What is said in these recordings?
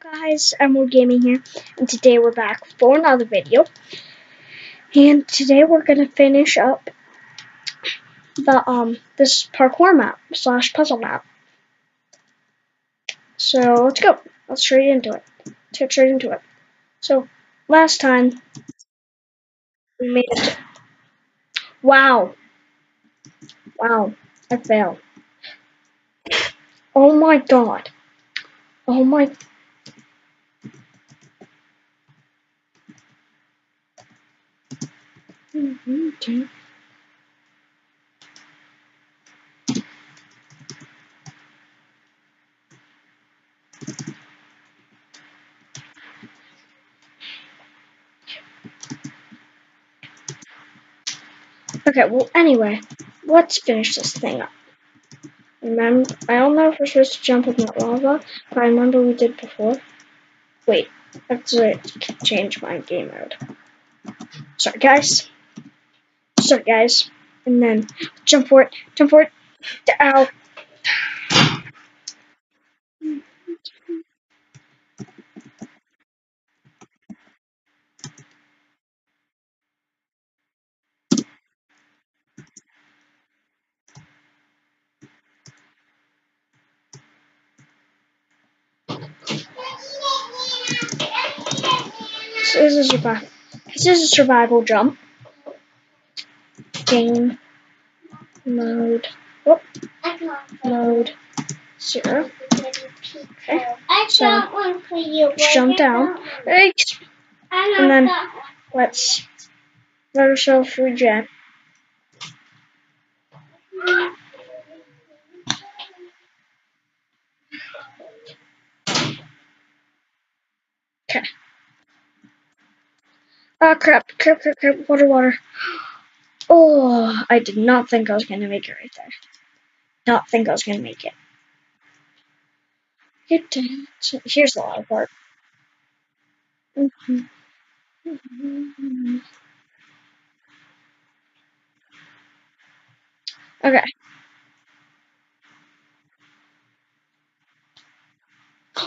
guys, Emerald Gaming here, and today we're back for another video. And today we're gonna finish up the um this parkour map slash puzzle map. So let's go. Let's straight into it. Let's get straight into it. So last time we made it. Wow. Wow. I failed. Oh my god. Oh my Okay. Okay, well, anyway, let's finish this thing up. Remember, I don't know if we're supposed to jump in that lava, but I remember we did before. Wait, I have to change my game mode. Sorry, guys. Sorry, guys. And then jump for it. Jump for it. Ow. This is a survival. This is a survival jump game mode. Oh, mode zero. Okay. So jump down. And then let's let ourselves regen. Okay. Oh crap, crap, crap, crap, water, water. Oh, I did not think I was going to make it right there. Not think I was going to make it. Here's the water part. Okay.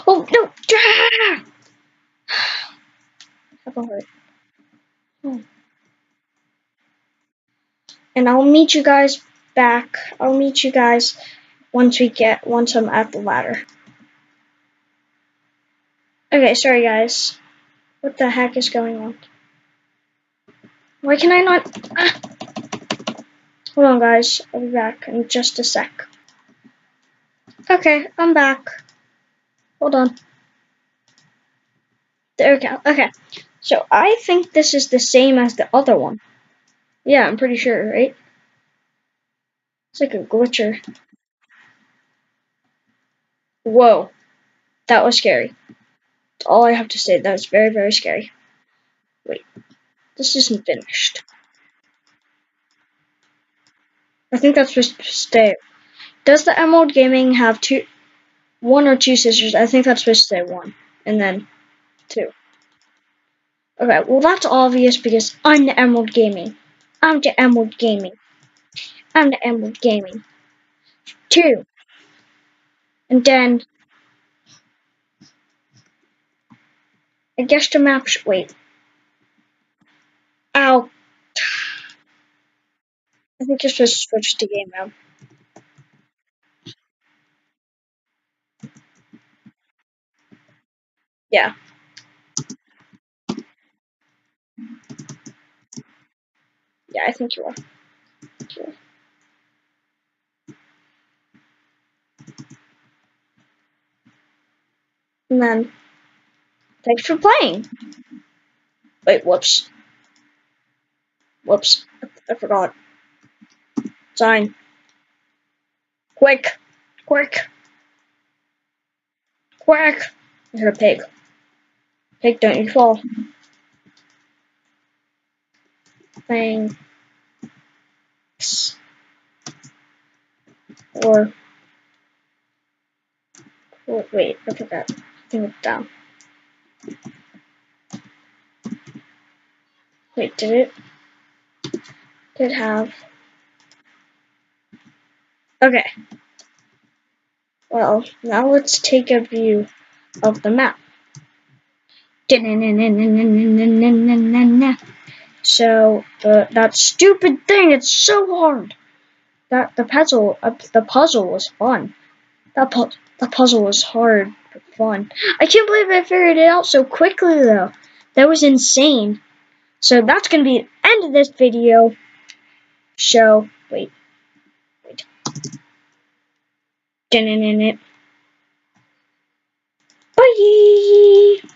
Oh, no! Ah! Oh and I'll meet you guys back. I'll meet you guys once we get once I'm at the ladder. Okay, sorry guys. What the heck is going on? Why can I not? Ah. Hold on, guys. I'll be back in just a sec. Okay, I'm back. Hold on. There we go. Okay, so I think this is the same as the other one. Yeah, I'm pretty sure, right? It's like a glitcher. Whoa. That was scary. That's all I have to say. That was very, very scary. Wait. This isn't finished. I think that's supposed to stay. Does the Emerald Gaming have two, one or two sisters? I think that's supposed to say one. And then two. Okay, well that's obvious because I'm the Emerald Gaming. I'm the Emerald Gaming. I'm the Emerald Gaming. Two. And then I guess the map should wait. Ow. I think supposed to switch to game mode. Yeah. Yeah, I think you. Okay. And then, thanks for playing. Wait, whoops. Whoops, I, I forgot. Sign. Quick, quick, quick. I heard a pig. Pig, don't you fall. Or, oh, wait, I forgot. I think it's down. Wait, did it? Did have. Okay. Well, now let's take a view of the map. So the that stupid thing, it's so hard. That the puzzle, uh, the puzzle was fun. That pu the puzzle was hard but fun. I can't believe I figured it out so quickly though. That was insane. So that's gonna be the end of this video. Show. Wait. Wait. Bye.